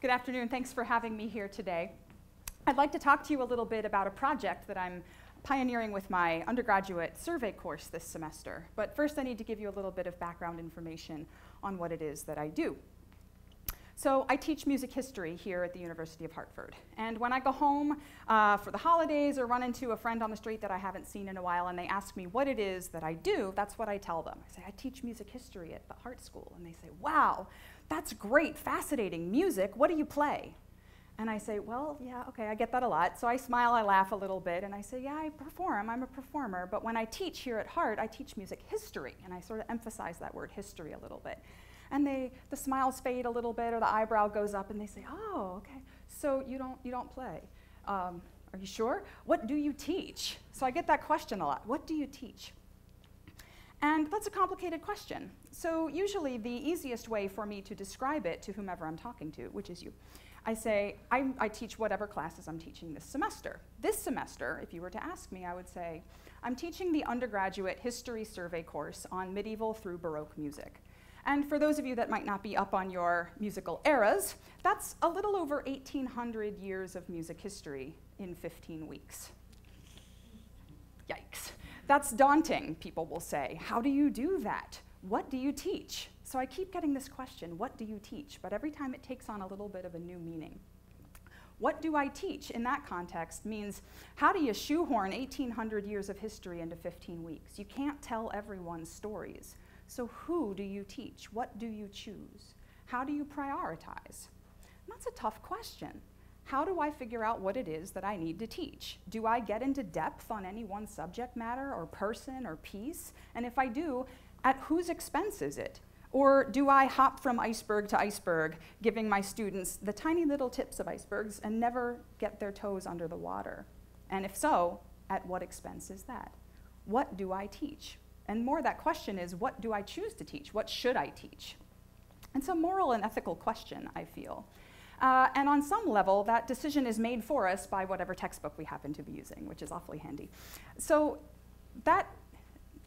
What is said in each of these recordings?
Good afternoon. Thanks for having me here today. I'd like to talk to you a little bit about a project that I'm pioneering with my undergraduate survey course this semester. But first, I need to give you a little bit of background information on what it is that I do. So I teach music history here at the University of Hartford. And when I go home uh, for the holidays or run into a friend on the street that I haven't seen in a while and they ask me what it is that I do, that's what I tell them. I say, I teach music history at the Hartt School. And they say, wow, that's great, fascinating. Music, what do you play? And I say, well, yeah, okay, I get that a lot. So I smile, I laugh a little bit, and I say, yeah, I perform, I'm a performer. But when I teach here at Hartt, I teach music history. And I sort of emphasize that word history a little bit and they, the smiles fade a little bit or the eyebrow goes up and they say, oh, okay, so you don't, you don't play. Um, are you sure? What do you teach? So I get that question a lot. What do you teach? And that's a complicated question. So usually the easiest way for me to describe it to whomever I'm talking to, which is you, I say, I, I, teach whatever classes I'm teaching this semester. This semester, if you were to ask me, I would say, I'm teaching the undergraduate history survey course on medieval through Baroque music. And for those of you that might not be up on your musical eras, that's a little over 1,800 years of music history in 15 weeks. Yikes. That's daunting, people will say. How do you do that? What do you teach? So I keep getting this question, what do you teach? But every time it takes on a little bit of a new meaning. What do I teach in that context means how do you shoehorn 1,800 years of history into 15 weeks? You can't tell everyone's stories. So, who do you teach? What do you choose? How do you prioritize? And that's a tough question. How do I figure out what it is that I need to teach? Do I get into depth on any one subject matter or person or piece? And if I do, at whose expense is it? Or do I hop from iceberg to iceberg, giving my students the tiny little tips of icebergs and never get their toes under the water? And if so, at what expense is that? What do I teach? And more that question is, what do I choose to teach? What should I teach? It's a moral and ethical question, I feel. Uh, and on some level, that decision is made for us by whatever textbook we happen to be using, which is awfully handy. So that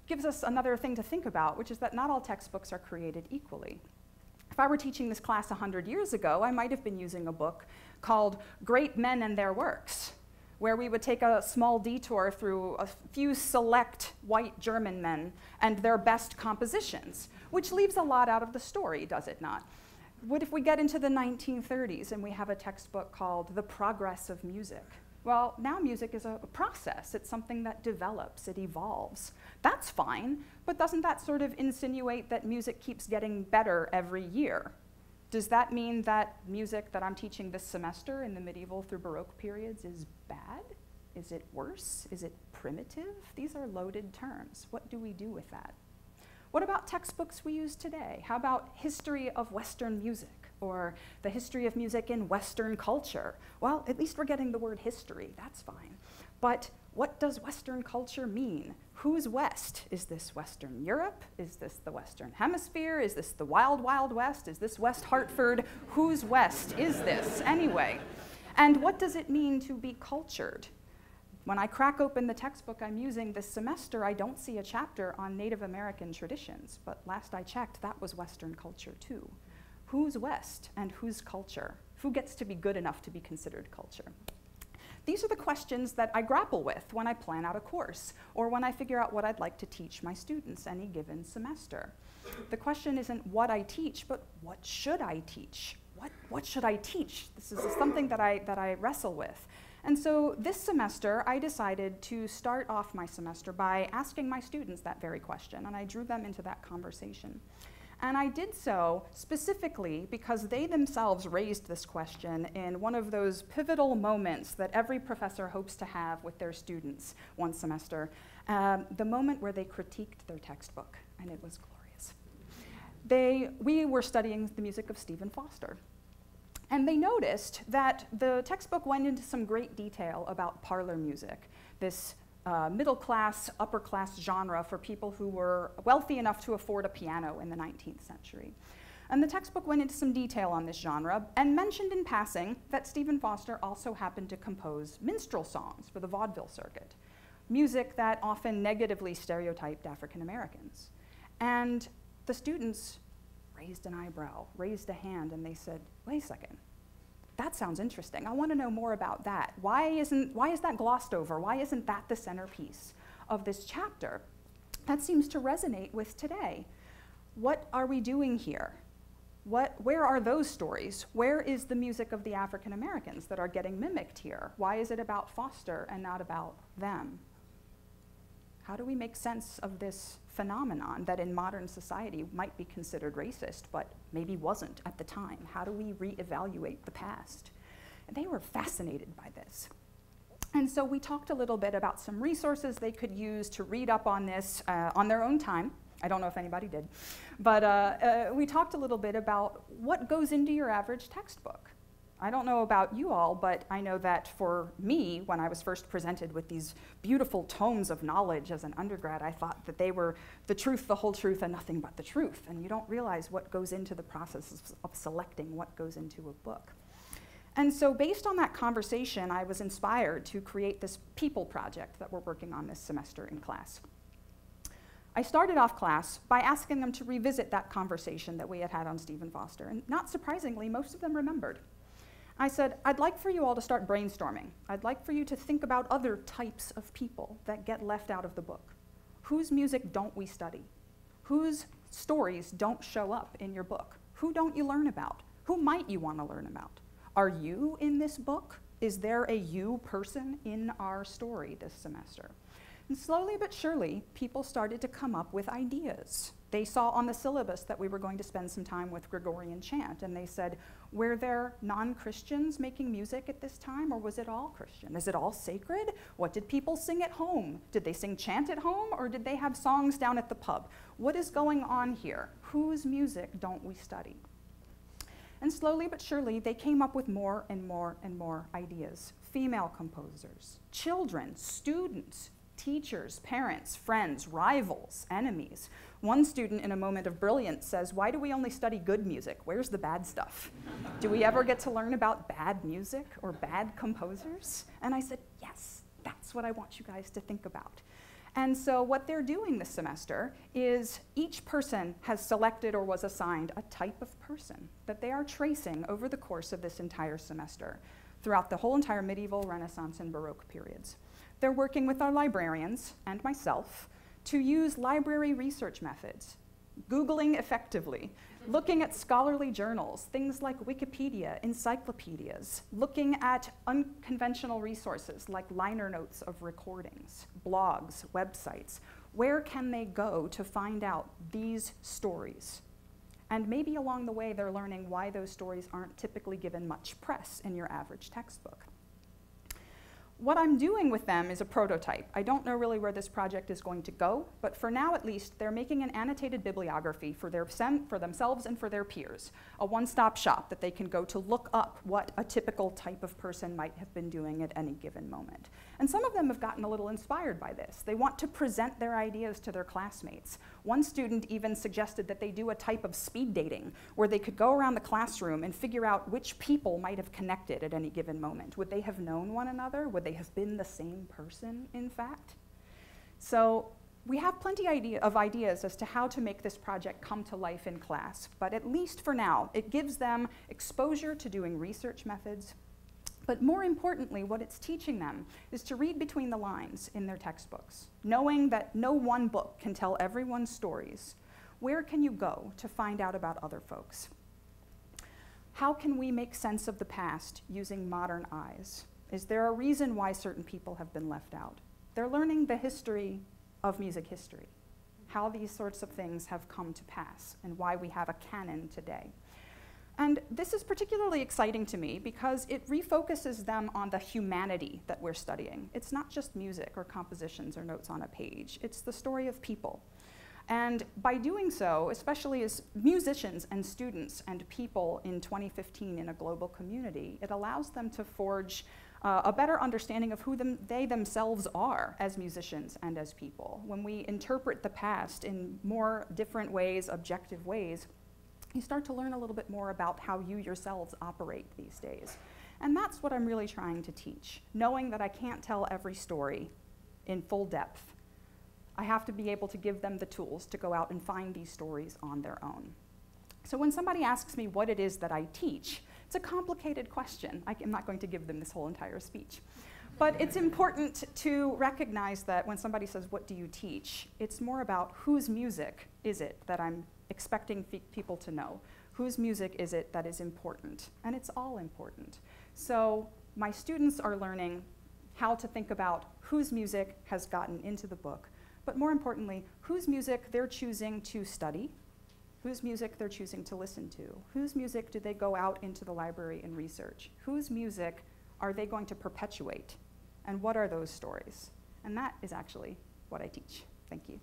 gives us another thing to think about, which is that not all textbooks are created equally. If I were teaching this class 100 years ago, I might have been using a book called Great Men and Their Works where we would take a small detour through a few select white German men and their best compositions, which leaves a lot out of the story, does it not? What if we get into the 1930s and we have a textbook called The Progress of Music? Well, now music is a process. It's something that develops, it evolves. That's fine, but doesn't that sort of insinuate that music keeps getting better every year? Does that mean that music that I'm teaching this semester in the medieval through Baroque periods is bad? Is it worse? Is it primitive? These are loaded terms. What do we do with that? What about textbooks we use today? How about history of Western music or the history of music in Western culture? Well, at least we're getting the word history, that's fine. But what does Western culture mean? Who's West? Is this Western Europe? Is this the Western Hemisphere? Is this the Wild Wild West? Is this West Hartford? Whose West is this anyway? And what does it mean to be cultured? When I crack open the textbook I'm using this semester, I don't see a chapter on Native American traditions, but last I checked, that was Western culture too. Who's West and whose culture? Who gets to be good enough to be considered culture? These are the questions that I grapple with when I plan out a course or when I figure out what I'd like to teach my students any given semester. The question isn't what I teach, but what should I teach? What, what should I teach? This is something that I, that I wrestle with. And so this semester, I decided to start off my semester by asking my students that very question, and I drew them into that conversation. And I did so specifically because they themselves raised this question in one of those pivotal moments that every professor hopes to have with their students one semester, um, the moment where they critiqued their textbook, and it was glorious. They, we were studying the music of Stephen Foster. And they noticed that the textbook went into some great detail about parlor music, this uh, middle class, upper class genre for people who were wealthy enough to afford a piano in the 19th century. And the textbook went into some detail on this genre and mentioned in passing that Stephen Foster also happened to compose minstrel songs for the vaudeville circuit, music that often negatively stereotyped African Americans. And the students raised an eyebrow, raised a hand, and they said, wait a second, that sounds interesting. I want to know more about that. Why, isn't, why is that glossed over? Why isn't that the centerpiece of this chapter? That seems to resonate with today. What are we doing here? What, where are those stories? Where is the music of the African Americans that are getting mimicked here? Why is it about Foster and not about them? How do we make sense of this phenomenon that in modern society might be considered racist, but maybe wasn't at the time? How do we reevaluate the past? And they were fascinated by this. And so we talked a little bit about some resources they could use to read up on this uh, on their own time. I don't know if anybody did. But uh, uh, we talked a little bit about what goes into your average textbook. I don't know about you all, but I know that for me, when I was first presented with these beautiful tomes of knowledge as an undergrad, I thought that they were the truth, the whole truth, and nothing but the truth. And you don't realize what goes into the process of selecting what goes into a book. And so, based on that conversation, I was inspired to create this people project that we're working on this semester in class. I started off class by asking them to revisit that conversation that we had had on Stephen Foster, and not surprisingly, most of them remembered. I said, I'd like for you all to start brainstorming. I'd like for you to think about other types of people that get left out of the book. Whose music don't we study? Whose stories don't show up in your book? Who don't you learn about? Who might you want to learn about? Are you in this book? Is there a you person in our story this semester? And slowly but surely, people started to come up with ideas. They saw on the syllabus that we were going to spend some time with Gregorian chant, and they said, were there non Christians making music at this time, or was it all Christian? Is it all sacred? What did people sing at home? Did they sing chant at home, or did they have songs down at the pub? What is going on here? Whose music don't we study? And slowly but surely, they came up with more and more and more ideas. Female composers, children, students, teachers, parents, friends, rivals, enemies. One student, in a moment of brilliance, says, Why do we only study good music? Where's the bad stuff? do we ever get to learn about bad music or bad composers? And I said, Yes, that's what I want you guys to think about. And so, what they're doing this semester is each person has selected or was assigned a type of person that they are tracing over the course of this entire semester throughout the whole entire medieval, Renaissance, and Baroque periods. They're working with our librarians and myself to use library research methods, Googling effectively, mm-hmm. looking at scholarly journals, things like Wikipedia, encyclopedias, looking at unconventional resources like liner notes of recordings, blogs, websites. Where can they go to find out these stories? And maybe along the way, they're learning why those stories aren't typically given much press in your average textbook what I'm doing with them is a prototype. I don't know really where this project is going to go, but for now at least, they're making an annotated bibliography for, their for themselves and for their peers, a one-stop shop that they can go to look up what a typical type of person might have been doing at any given moment. And some of them have gotten a little inspired by this. They want to present their ideas to their classmates. One student even suggested that they do a type of speed dating, where they could go around the classroom and figure out which people might have connected at any given moment. Would they have known one another? Would they they have been the same person, in fact. So we have plenty idea of ideas as to how to make this project come to life in class, but at least for now, it gives them exposure to doing research methods. But more importantly, what it's teaching them is to read between the lines in their textbooks, knowing that no one book can tell everyone's stories. Where can you go to find out about other folks? How can we make sense of the past using modern eyes? Is there a reason why certain people have been left out? They're learning the history of music history, how these sorts of things have come to pass, and why we have a canon today. And this is particularly exciting to me because it refocuses them on the humanity that we're studying. It's not just music or compositions or notes on a page, it's the story of people. And by doing so, especially as musicians and students and people in 2015 in a global community, it allows them to forge uh, a better understanding of who them, they themselves are as musicians and as people. When we interpret the past in more different ways, objective ways, you start to learn a little bit more about how you yourselves operate these days. And that's what I'm really trying to teach, knowing that I can't tell every story in full depth. I have to be able to give them the tools to go out and find these stories on their own. So when somebody asks me what it is that I teach, It's a complicated question. I, am not going to give them this whole entire speech. But it's important to recognize that when somebody says, What do you teach? it's more about whose music is it that I'm expecting people to know? Whose music is it that is important? And it's all important. So my students are learning how to think about whose music has gotten into the book, but more importantly, whose music they're choosing to study, whose music they're choosing to listen to, whose music do they go out into the library and research, whose music are they going to perpetuate, and what are those stories? And that is actually what I teach. Thank you.